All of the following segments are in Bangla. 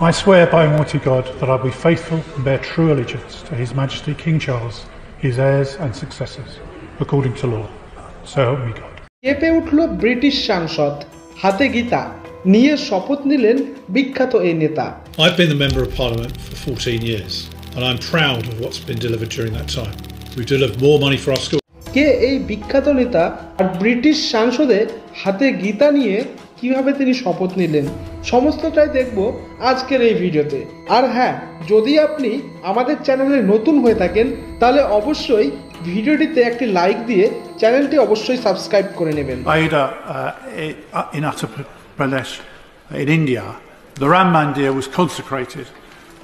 I swear by Almighty God that I will be faithful and bear true allegiance to His Majesty King Charles, his heirs and successors, according to law. So help me God. কেঁপে উঠল ব্রিটিশ সাংসদ হাতে গীতা নিয়ে শপথ নিলেন বিখ্যাত এই নেতা I've been the Member of Parliament for 14 years, and I'm proud of what's been delivered during that time. We've delivered more money for our schools. কে এই বিখ্যাত নেতা আর ব্রিটিশ সাংসদে হাতে গীতা নিয়ে কিভাবে তিনি শপথ নিলেন সমস্তটাই দেখব আজকের এই ভিডিওতে আর হ্যাঁ যদি আপনি আমাদের চ্যানেলে নতুন হয়ে থাকেন তাহলে অবশ্যই ভিডিওটিতে একটি লাইক দিয়ে চ্যানেলটি অবশ্যই সাবস্ক্রাইব করে নেবেন uh, uh, in India, the Ram Mandir was consecrated.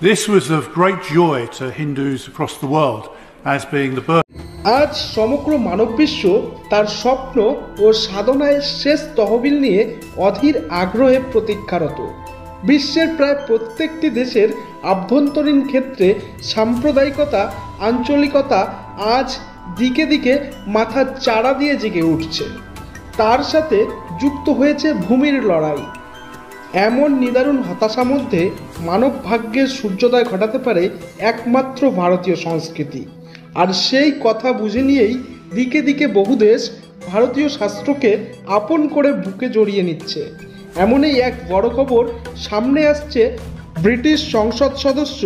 This was of great joy to Hindus across the world as being the birth. আজ সমগ্র মানব বিশ্ব তার স্বপ্ন ও সাধনায় শেষ তহবিল নিয়ে অধীর আগ্রহে প্রতীক্ষারত। বিশ্বের প্রায় প্রত্যেকটি দেশের আভ্যন্তরীণ ক্ষেত্রে সাম্প্রদায়িকতা, আঞ্চলিকতা আজ দিকে দিকে মাথা চাড়া দিয়ে জেগে উঠছে। তার সাথে যুক্ত হয়েছে ভূমির লড়াই। এমন নিদারুণ হতাশা মধ্যে মানব ভাগ্যের সূর্যোদয় ঘটাতে পারে একমাত্র ভারতীয় সংস্কৃতি। আর সেই কথা বুঝে নিয়েই দিকে দিকে বহু দেশ ভারতীয় শাস্ত্রকে আপন করে বুকে জড়িয়ে নিচ্ছে। এমনই এক বড় খবর সামনে আসছে ব্রিটিশ সংসদ সদস্য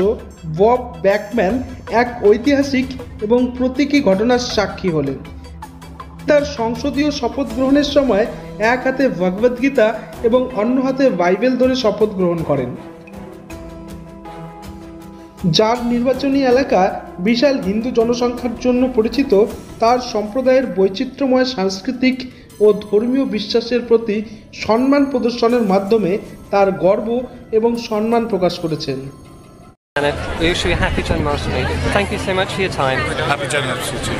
বব ব্যাকম্যান এক ঐতিহাসিক এবং প্রতীকী ঘটনার সাক্ষী হলেন। তার সংসদীয় শপথ গ্রহণের সময় এক হাতে ভগবদ্গীতা এবং অন্য হাতে বাইবেল ধরে শপথ গ্রহণ করেন। যার নির্বাচনী এলাকা বিশাল হিন্দু জনসংখ্যার জন্য পরিচিত, তার সম্প্রদায়ের বৈচিত্র্যময় সাংস্কৃতিক ও ধর্মীয় বিশ্বাসের প্রতি সম্মান প্রদর্শনের মাধ্যমে তার গর্ব এবং সম্মান প্রকাশ করেছেন। Anna, we wish you a happy John Thank you so much for your time. Happy John to you.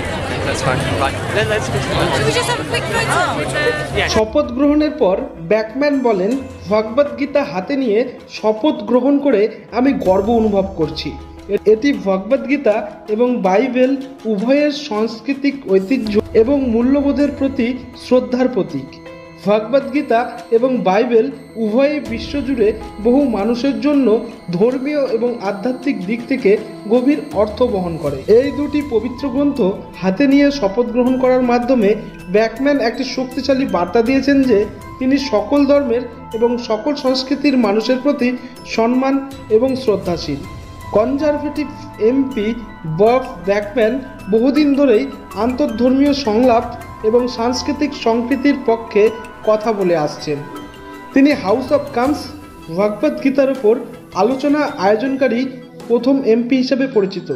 শপথ গ্রহণের পর ব্যাকম্যান বলেন ভগবদ গীতা হাতে নিয়ে শপথ গ্রহণ করে আমি গর্ব অনুভব করছি। এটি ভগবদ গীতা এবং বাইবেল উভয়ের সাংস্কৃতিক ঐতিহ্য এবং মূল্যবোধের প্রতি শ্রদ্ধার প্রতীক। ভগবদ্গীতা এবং বাইবেল উভয়ই বিশ্বজুড়ে বহু মানুষের জন্য ধর্মীয় এবং আধ্যাত্মিক দিক থেকে গভীর অর্থ বহন করে। এই দুটি পবিত্র গ্রন্থ হাতে নিয়ে শপথ গ্রহণ করার মাধ্যমে ব্যাকম্যান একটি শক্তিশালী বার্তা দিয়েছেন যে তিনি সকল ধর্মের এবং সকল সংস্কৃতির মানুষের প্রতি সম্মান এবং শ্রদ্ধাশীল। কনজারভেটিভ এমপি বব ব্যাকম্যান বহুদিন ধরেই আন্তর্ধর্মীয় সংলাপ এবং সাংস্কৃতিক সম্প্রীতির পক্ষে কথা বলে আসছেন। তিনি হাউস অব কামস ভগবদ্গীতার ওপর আলোচনা আয়োজনকারী প্রথম এমপি হিসেবে পরিচিত,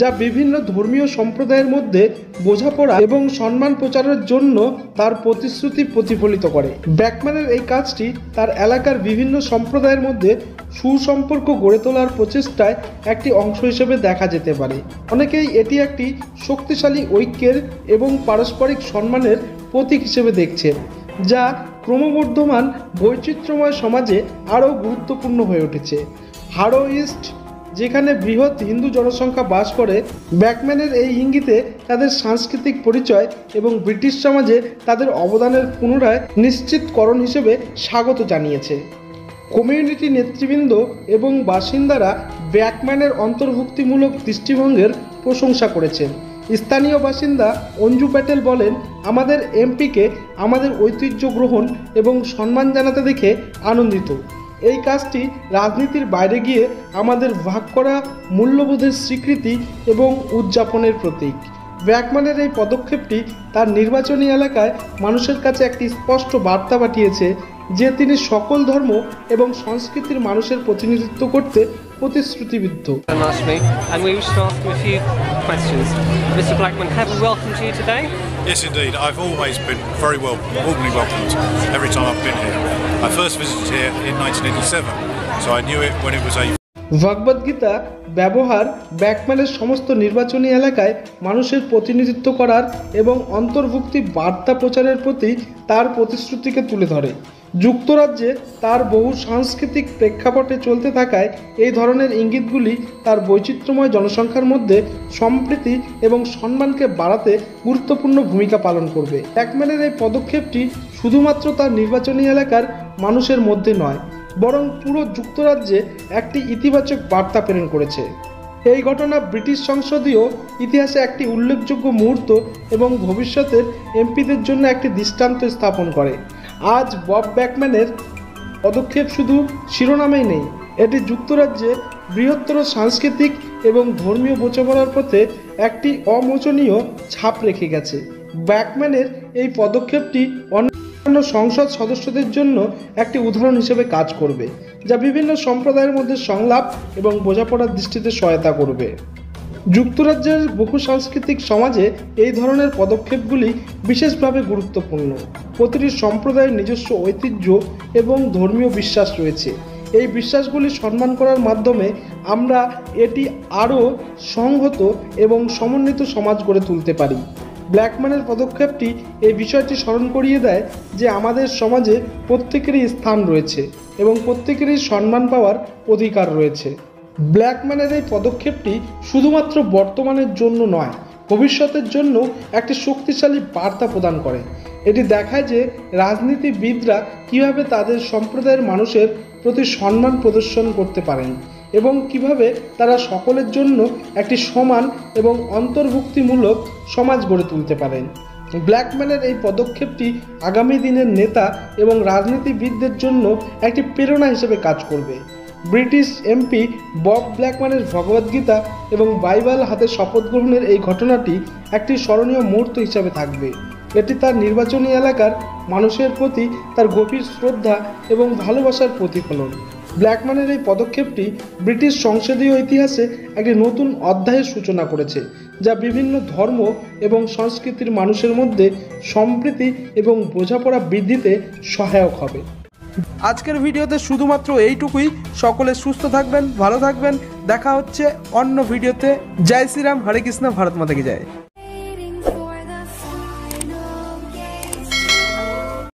যা বিভিন্ন ধর্মীয় সম্প্রদায়ের মধ্যে বোঝাপড়া এবং সম্মান প্রচারের জন্য তার প্রতিশ্রুতি প্রতিফলিত করে। ব্যাকম্যানের এই কাজটি তার এলাকার বিভিন্ন সম্প্রদায়ের মধ্যে সুসম্পর্ক গড়ে তোলার প্রচেষ্টায় একটি অংশ হিসেবে দেখা যেতে পারে। অনেকেই এটি একটি শক্তিশালী ঐক্যের এবং পারস্পরিক সম্মানের প্রতীক হিসেবে দেখছেন। যা ক্রমবর্ধমান বৈচিত্র্যময় সমাজে আরও গুরুত্বপূর্ণ হয়ে উঠেছে। হারো ইস্ট যেখানে বৃহৎ হিন্দু জনসংখ্যা বাস করে, ব্যাকম্যানের এই ইঙ্গিতে তাদের সাংস্কৃতিক পরিচয় এবং ব্রিটিশ সমাজে তাদের অবদানের পুনরায় নিশ্চিতকরণ হিসেবে স্বাগত জানিয়েছে। কমিউনিটি নেতৃবৃন্দ এবং বাসিন্দারা ব্যাকম্যানের অন্তর্ভুক্তিমূলক দৃষ্টিভঙ্গের প্রশংসা করেছেন। স্থানীয় বাসিন্দা অঞ্জু প্যাটেল বলেন আমাদের এমপিকে আমাদের ঐতিহ্য গ্রহণ এবং সম্মান জানাতে দেখে আনন্দিত এই কাজটি রাজনীতির বাইরে গিয়ে আমাদের ভাগ করা মূল্যবোধের স্বীকৃতি এবং উদযাপনের প্রতীক ব্যাকম্যানের এই পদক্ষেপটি তার নির্বাচনী এলাকায় মানুষের কাছে একটি স্পষ্ট বার্তা পাঠিয়েছে যে তিনি সকল ধর্ম এবং সংস্কৃতির মানুষের প্রতিনিধিত্ব করতে প্রতিশ্রুতিবদ্ধ. Mr. Blackman, have we welcomed you today? Yes, indeed. I've always been very well, warmly welcomed every time I've been here. I first visited here in 1987, so I knew it when it was a Bhagavad Gita ব্যবহার ব্যাকম্যানের সমস্ত নির্বাচনী এলাকায় মানুষের প্রতিনিধিত্ব করার এবং অন্তর্ভুক্তি বার্তা প্রচারের প্রতি তার প্রতিশ্রুতিকে তুলে ধরে যুক্তরাজ্যে তার বহু সাংস্কৃতিক প্রেক্ষাপটে চলতে থাকায় এই ধরনের ইঙ্গিতগুলি তার বৈচিত্র্যময় জনসংখ্যার মধ্যে সম্প্রীতি এবং সম্মানকে বাড়াতে গুরুত্বপূর্ণ ভূমিকা পালন করবে। ব্যাকম্যানের এই পদক্ষেপটি শুধুমাত্র তার নির্বাচনী এলাকার মানুষের মধ্যে নয়, বরং পুরো যুক্তরাজ্যে একটি ইতিবাচক বার্তা প্রেরণ করেছে। এই ঘটনা ব্রিটিশ সংসদীয় ইতিহাসে একটি উল্লেখযোগ্য মুহূর্ত এবং ভবিষ্যতের এমপিদের জন্য একটি দৃষ্টান্ত স্থাপন করে। আজ বব ব্যাকম্যানের পদক্ষেপ শুধু শিরোনামেই নেই, এটি যুক্তরাজ্যে বৃহত্তর সাংস্কৃতিক এবং ধর্মীয় বোঝাপড়ার পথে একটি অমোচনীয় ছাপ রেখে গেছে। ব্যাকম্যানের এই পদক্ষেপটি অন্যান্য সংসদ সদস্যদের জন্য একটি উদাহরণ হিসেবে কাজ করবে, যা বিভিন্ন সম্প্রদায়ের মধ্যে সংলাপ এবং বোঝাপড়ার দৃষ্টিতে সহায়তা করবে। যুক্তরাজ্যের বহু সাংস্কৃতিক সমাজে এই ধরনের পদক্ষেপগুলি বিশেষভাবে গুরুত্বপূর্ণ। প্রতিটি সম্প্রদায়ের নিজস্ব ঐতিহ্য এবং ধর্মীয় বিশ্বাস রয়েছে। এই বিশ্বাসগুলি সম্মান করার মাধ্যমে আমরা এটি আরও সংহত এবং সমন্বিত সমাজ গড়ে তুলতে পারি। ব্ল্যাকম্যানের পদক্ষেপটি এই বিষয়টি স্মরণ করিয়ে দেয় যে আমাদের সমাজে প্রত্যেকেরই স্থান রয়েছে এবং প্রত্যেকেরই সম্মান পাওয়ার অধিকার রয়েছে। ব্ল্যাকম্যানের এই পদক্ষেপটি শুধুমাত্র বর্তমানের জন্য নয়, ভবিষ্যতের জন্য একটি শক্তিশালী বার্তা প্রদান করে। এটি দেখায় যে রাজনীতিবিদরা কীভাবে তাদের সম্প্রদায়ের মানুষের প্রতি সম্মান প্রদর্শন করতে পারেন এবং কীভাবে তারা সকলের জন্য একটি সমান এবং অন্তর্ভুক্তিমূলক সমাজ গড়ে তুলতে পারেন। ব্ল্যাকম্যানের এই পদক্ষেপটি আগামী দিনের নেতা এবং রাজনীতিবিদদের জন্য একটি প্রেরণা হিসেবে কাজ করবে। ব্রিটিশ এমপি বব ব্ল্যাকম্যানের ভগবদ্গীতা এবং বাইবেল হাতে শপথ গ্রহণের এই ঘটনাটি একটি স্মরণীয় মুহূর্ত হিসাবে থাকবে। এটি তার নির্বাচনী এলাকার মানুষের প্রতি তার গভীর শ্রদ্ধা এবং ভালোবাসার প্রতিফলন। ব্ল্যাকম্যানের এই পদক্ষেপটি ব্রিটিশ সংসদীয় ইতিহাসে একটি নতুন অধ্যায়ের সূচনা করেছে, যা বিভিন্ন ধর্ম এবং সংস্কৃতির মানুষের মধ্যে সম্প্রীতি এবং বোঝাপড়া বৃদ্ধিতে সহায়ক হবে। আজকের ভিডিওতে শুধুমাত্র এইটুকুই। সকলে সুস্থ থাকবেন, ভালো থাকবেন। দেখা হচ্ছে অন্য ভিডিওতে। জয় শ্রীরাম, হরে কৃষ্ণ, ভারত মাতা কি জয়।